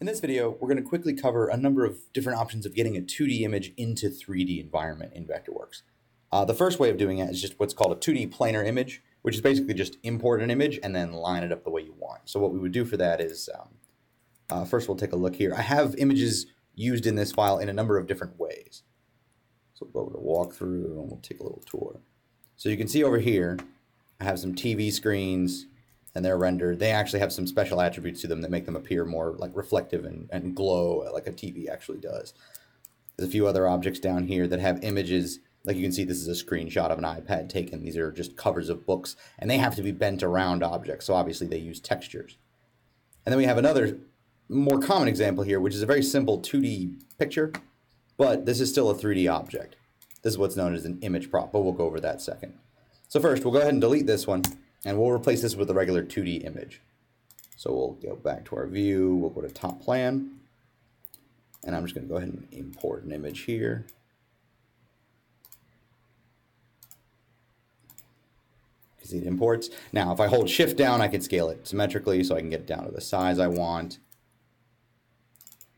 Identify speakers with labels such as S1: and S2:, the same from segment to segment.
S1: In this video, we're going to quickly cover a number of different options of getting a 2D image into 3D environment in Vectorworks. Uh, the first way of doing it is just what's called a 2D planar image, which is basically just import an image and then line it up the way you want. So what we would do for that is, um, uh, first we'll take a look here. I have images used in this file in a number of different ways. So we'll go over to walkthrough and we'll take a little tour. So you can see over here, I have some TV screens, and they're rendered. They actually have some special attributes to them that make them appear more like reflective and, and glow like a TV actually does. There's a few other objects down here that have images. Like you can see, this is a screenshot of an iPad taken. These are just covers of books, and they have to be bent around objects. So obviously they use textures. And then we have another more common example here, which is a very simple 2D picture, but this is still a 3D object. This is what's known as an image prop, but we'll go over that second. So first, we'll go ahead and delete this one and we'll replace this with a regular 2D image. So we'll go back to our view, we'll go to top plan, and I'm just going to go ahead and import an image here. see it imports. Now, if I hold shift down, I can scale it symmetrically so I can get it down to the size I want.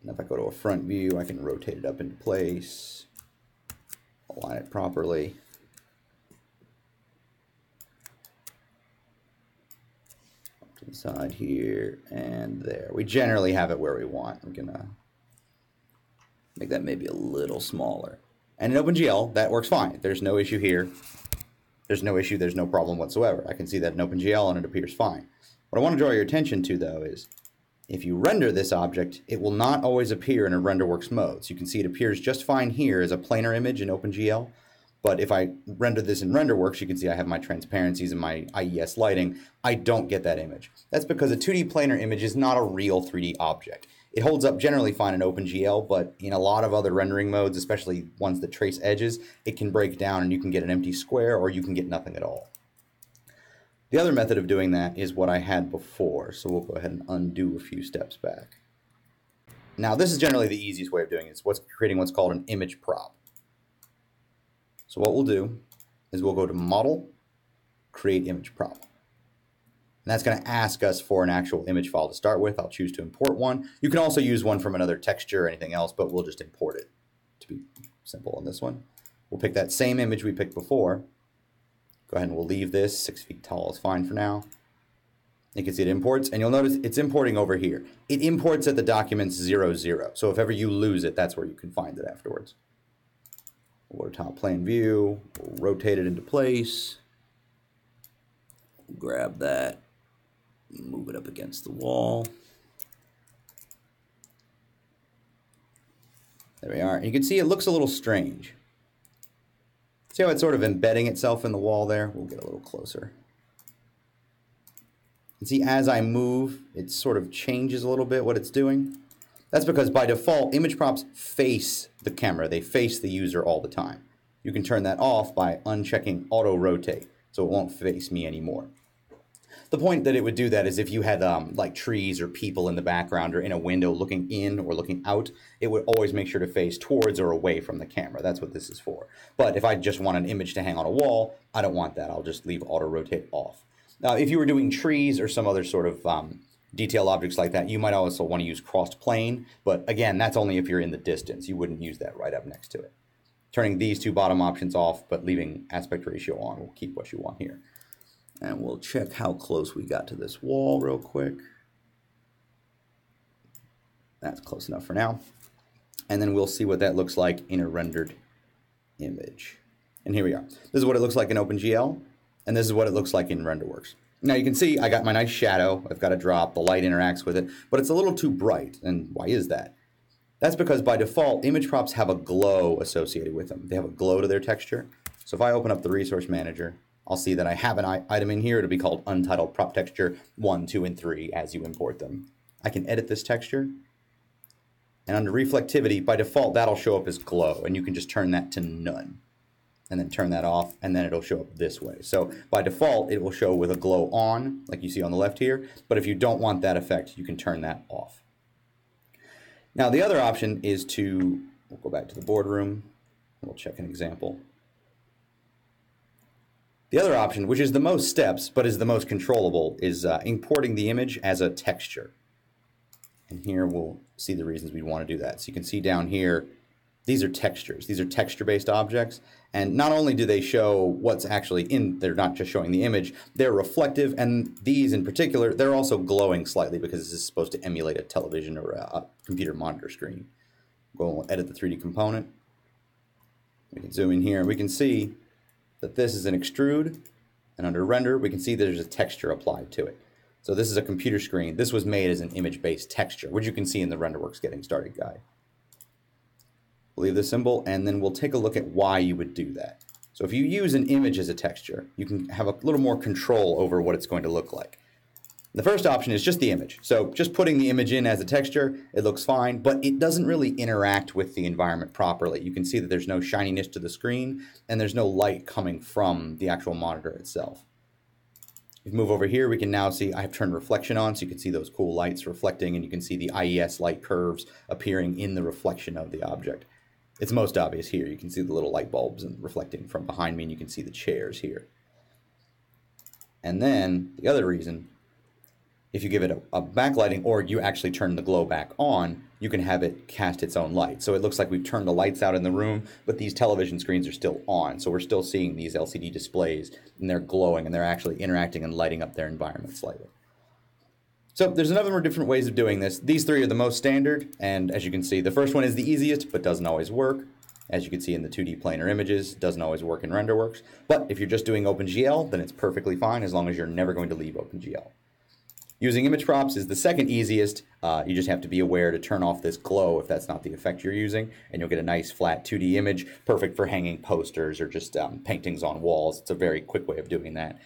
S1: And if I go to a front view, I can rotate it up into place, align it properly. Side here and there. We generally have it where we want. I'm gonna make that maybe a little smaller. And in OpenGL, that works fine. There's no issue here. There's no issue, there's no problem whatsoever. I can see that in OpenGL and it appears fine. What I want to draw your attention to though is if you render this object, it will not always appear in a RenderWorks mode. So you can see it appears just fine here as a planar image in OpenGL, but if I render this in RenderWorks, you can see I have my transparencies and my IES lighting. I don't get that image. That's because a 2D planar image is not a real 3D object. It holds up generally fine in OpenGL, but in a lot of other rendering modes, especially ones that trace edges, it can break down and you can get an empty square or you can get nothing at all. The other method of doing that is what I had before, so we'll go ahead and undo a few steps back. Now, this is generally the easiest way of doing it. It's what's creating what's called an image prop. So what we'll do is we'll go to Model, Create Image Prop. And that's going to ask us for an actual image file to start with. I'll choose to import one. You can also use one from another texture or anything else, but we'll just import it to be simple on this one. We'll pick that same image we picked before. Go ahead and we'll leave this. Six feet tall is fine for now. You can see it imports, and you'll notice it's importing over here. It imports at the documents 00, zero. So if ever you lose it, that's where you can find it afterwards. To top plan view, rotate it into place, grab that, move it up against the wall. There we are. You can see it looks a little strange. See how it's sort of embedding itself in the wall there? We'll get a little closer. And see, as I move, it sort of changes a little bit what it's doing. That's because by default, image props face the camera. They face the user all the time. You can turn that off by unchecking auto rotate, so it won't face me anymore. The point that it would do that is if you had um, like trees or people in the background or in a window looking in or looking out, it would always make sure to face towards or away from the camera. That's what this is for. But if I just want an image to hang on a wall, I don't want that. I'll just leave auto rotate off. Now, if you were doing trees or some other sort of um, detail objects like that, you might also want to use crossed plane, but again, that's only if you're in the distance. You wouldn't use that right up next to it. Turning these two bottom options off, but leaving aspect ratio on will keep what you want here. And we'll check how close we got to this wall real quick. That's close enough for now. And then we'll see what that looks like in a rendered image. And here we are. This is what it looks like in OpenGL, and this is what it looks like in RenderWorks. Now you can see I got my nice shadow. I've got a drop. The light interacts with it, but it's a little too bright. And why is that? That's because by default, image props have a glow associated with them. They have a glow to their texture. So if I open up the resource manager, I'll see that I have an item in here. It'll be called untitled prop texture 1, 2, and 3 as you import them. I can edit this texture. And under reflectivity, by default, that'll show up as glow. And you can just turn that to none and then turn that off, and then it'll show up this way. So by default, it will show with a glow on, like you see on the left here, but if you don't want that effect, you can turn that off. Now the other option is to, we'll go back to the boardroom, we'll check an example. The other option, which is the most steps, but is the most controllable, is uh, importing the image as a texture. And here we'll see the reasons we'd want to do that. So you can see down here, these are textures. These are texture-based objects. And not only do they show what's actually in, they're not just showing the image, they're reflective. And these in particular, they're also glowing slightly because this is supposed to emulate a television or a, computer monitor screen. We'll edit the 3D component. We can zoom in here and we can see that this is an extrude. And under render, we can see there's a texture applied to it. So this is a computer screen. This was made as an image-based texture, which you can see in the RenderWorks Getting Started guide. We'll leave the symbol, and then we'll take a look at why you would do that. So if you use an image as a texture, you can have a little more control over what it's going to look like. The first option is just the image. So just putting the image in as a texture, it looks fine, but it doesn't really interact with the environment properly. You can see that there's no shininess to the screen, and there's no light coming from the actual monitor itself. If we move over here, we can now see I have turned reflection on, so you can see those cool lights reflecting, and you can see the IES light curves appearing in the reflection of the object. It's most obvious here. You can see the little light bulbs and reflecting from behind me, and you can see the chairs here. And then the other reason, if you give it a, a, backlighting or you actually turn the glow back on, you can have it cast its own light. So it looks like we've turned the lights out in the room, but these television screens are still on. So we're still seeing these LCD displays and they're glowing and they're actually interacting and lighting up their environment slightly. So there's a number of different ways of doing this. These three are the most standard, and as you can see, the first one is the easiest, but doesn't always work. As you can see in the 2D planar images, doesn't always work in RenderWorks. But if you're just doing OpenGL, then it's perfectly fine as long as you're never going to leave OpenGL. Using image props is the second easiest. Uh, you just have to be aware to turn off this glow if that's not the effect you're using, and you'll get a nice flat 2D image, perfect for hanging posters or just um, paintings on walls. It's a very quick way of doing that.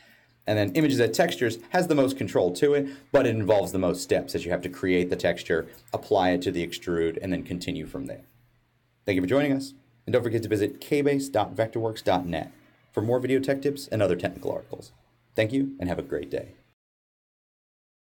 S1: And then images at textures has the most control to it, but it involves the most steps as you have to create the texture, apply it to the extrude, and then continue from there. Thank you for joining us, and don't forget to visit kbase.vectorworks.net for more video tech tips and other technical articles. Thank you, and have a great day.